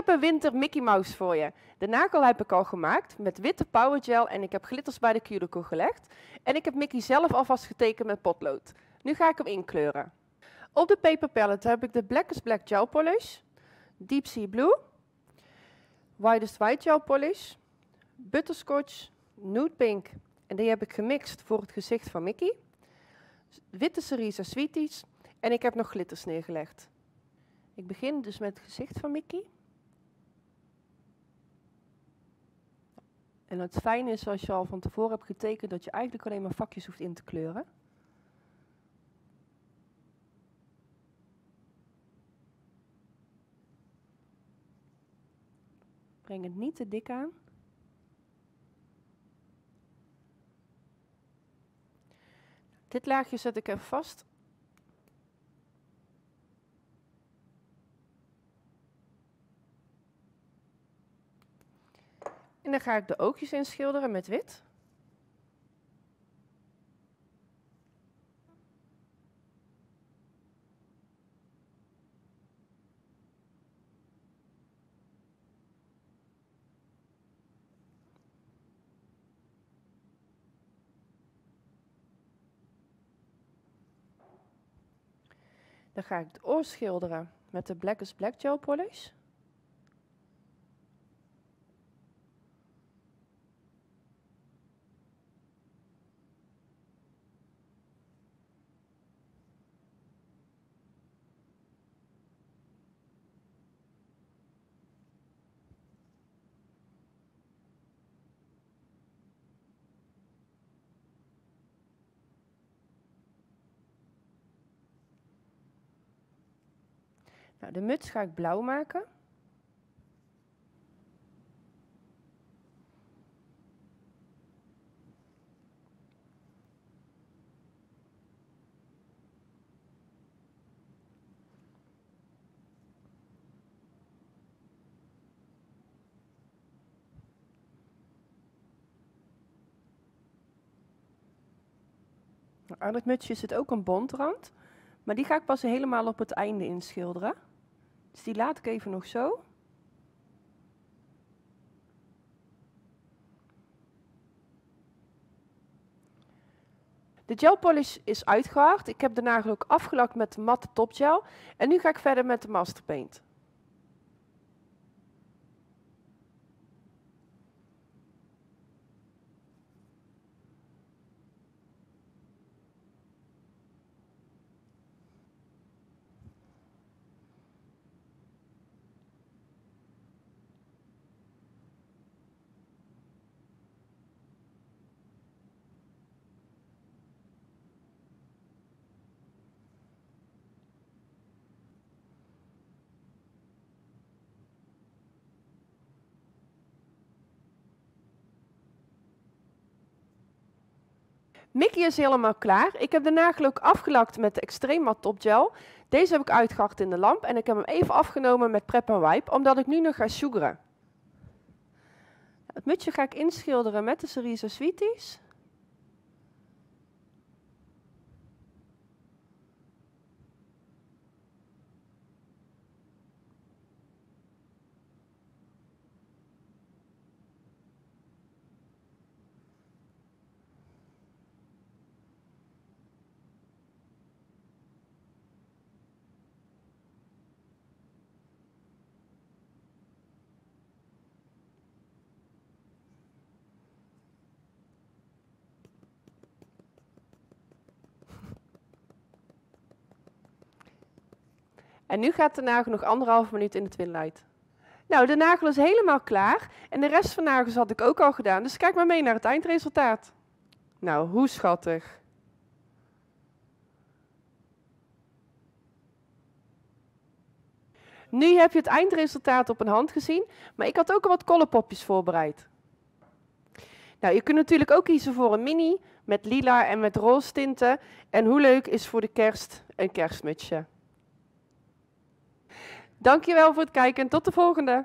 Ik heb een winter Mickey Mouse voor je. De nagel heb ik al gemaakt met witte powergel en ik heb glitters bij de cuticle gelegd. En ik heb Mickey zelf alvast getekend met potlood. Nu ga ik hem inkleuren. Op de paper palette heb ik de Blackest Black Gel Polish, Deep Sea Blue, Whitest White Gel Polish, Butterscotch, Nude Pink en die heb ik gemixt voor het gezicht van Mickey. Witte Cerise Sweeties en ik heb nog glitters neergelegd. Ik begin dus met het gezicht van Mickey. En het fijne is, als je al van tevoren hebt getekend, dat je eigenlijk alleen maar vakjes hoeft in te kleuren. Breng het niet te dik aan. Dit laagje zet ik even vast. En dan ga ik de oogjes inschilderen met wit. Dan ga ik het oor schilderen met de Blackest Black Gel Polish. Nou, de muts ga ik blauw maken. Nou, aan het mutsje zit ook een bondrand, maar die ga ik pas helemaal op het einde inschilderen. Dus die laat ik even nog zo. De gel polish is uitgehard. Ik heb de nagel ook afgelakt met matte topgel. En nu ga ik verder met de masterpaint. Mickey is helemaal klaar. Ik heb de nagel ook afgelakt met de Extreme Matte Top Gel. Deze heb ik uitgehakt in de lamp en ik heb hem even afgenomen met Prep Wipe, omdat ik nu nog ga sugaren. Het mutsje ga ik inschilderen met de Cerise Sweeties. En nu gaat de nagel nog anderhalf minuut in de twinlight. Nou, de nagel is helemaal klaar. En de rest van nagels had ik ook al gedaan. Dus kijk maar mee naar het eindresultaat. Nou, hoe schattig. Nu heb je het eindresultaat op een hand gezien. Maar ik had ook al wat kollepopjes voorbereid. Nou, je kunt natuurlijk ook kiezen voor een mini met lila en met roze tinten. En hoe leuk is voor de kerst een kerstmutsje. Dankjewel voor het kijken en tot de volgende.